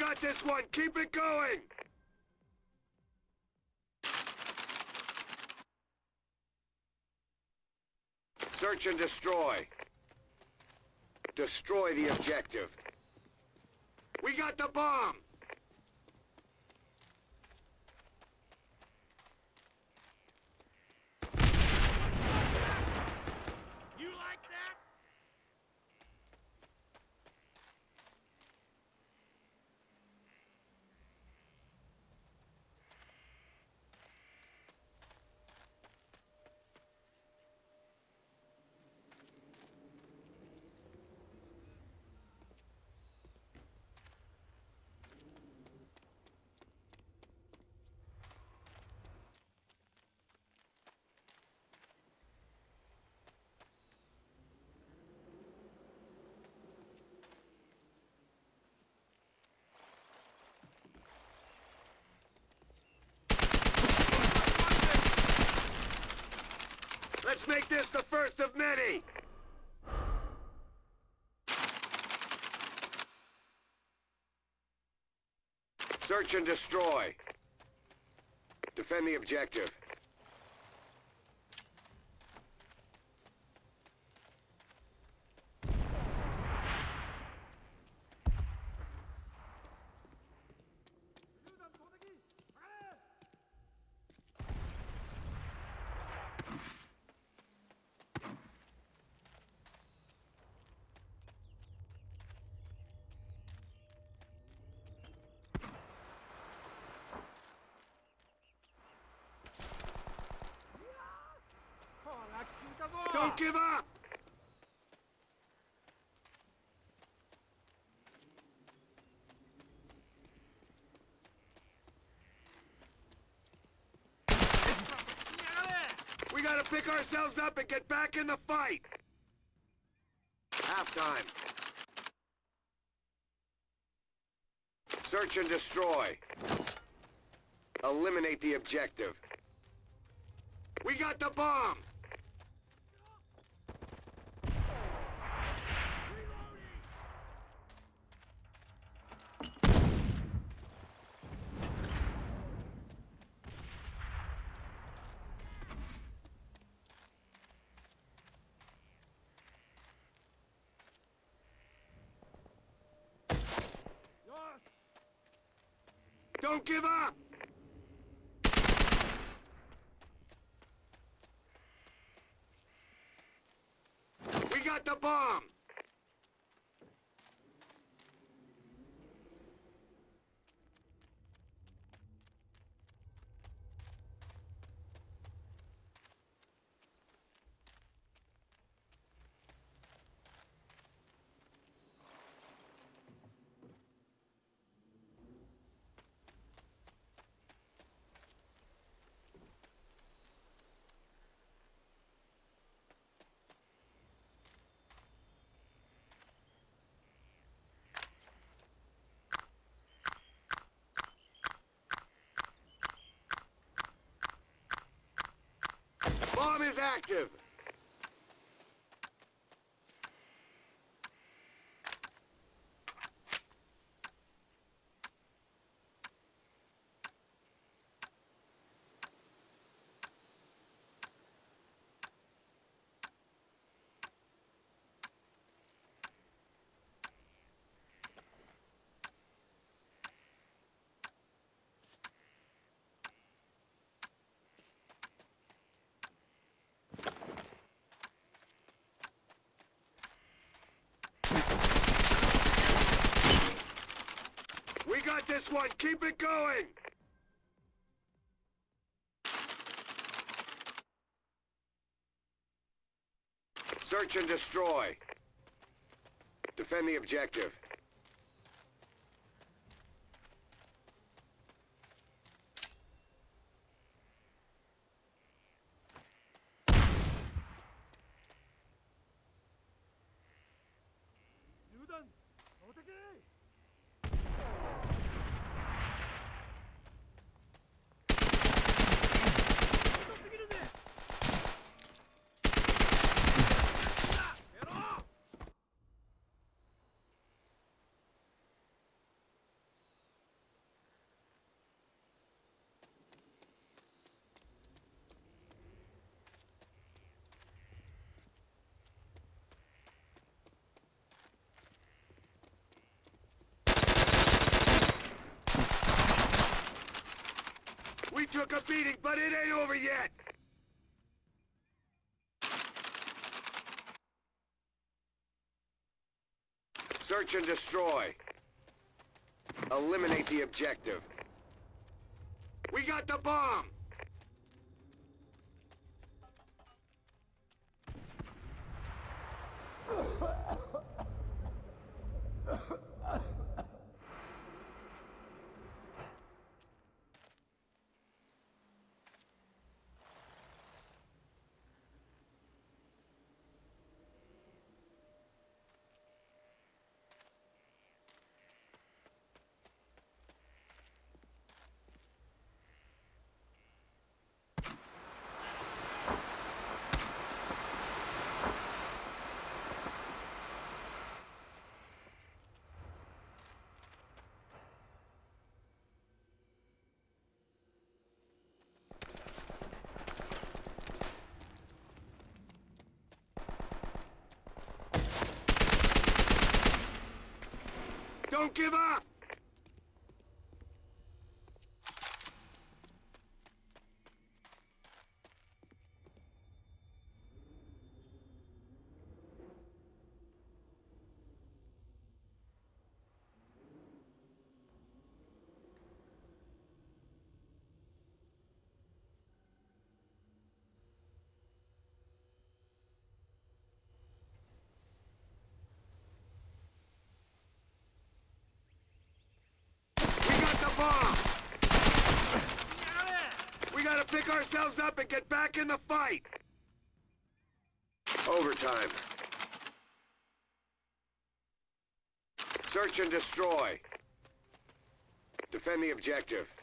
got this one! Keep it going! Search and destroy. Destroy the objective. We got the bomb! Let's make this the first of many! Search and destroy. Defend the objective. Don't give up! We gotta pick ourselves up and get back in the fight! Halftime. Search and destroy. Eliminate the objective. We got the bomb! Don't give up! We got the bomb! Bomb is active! This one! Keep it going! Search and destroy. Defend the objective. Took a beating, but it ain't over yet! Search and destroy. Eliminate the objective. We got the bomb! Don't give up! We got the bomb! We gotta pick ourselves up and get back in the fight! Overtime. Search and destroy. Defend the objective.